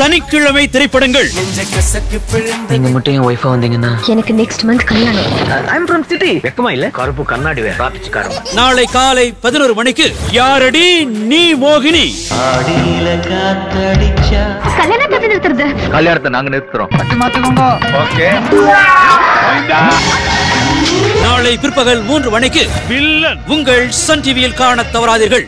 சனிக்கிழமை திரைப்படங்கள். நீங்க மட்டும் என் ஒய்ஃபா வந்தீங்கன்னா. எனக்கு நெக்ஸ்ட் மந்த் கல்யாணம். ஐம் ஃப்ரம் சிட்டி வெக்கமா இல்ல? கருப்பு கண்ணாடி வேற. பிச்சைக்காரன் நாளை காலை பதினோரு மணிக்கு யாரடி? நீ மோகினி. கல்யாணம் கதை நிறுத்துறது? கல்யாணத்தை நாங்க நிறுத்துறோம். நாளை பிற்பகல் மூன்று மணிக்கு வில்லன். உங்கள் சன் டிவியில் காண தவறாதீர்கள்.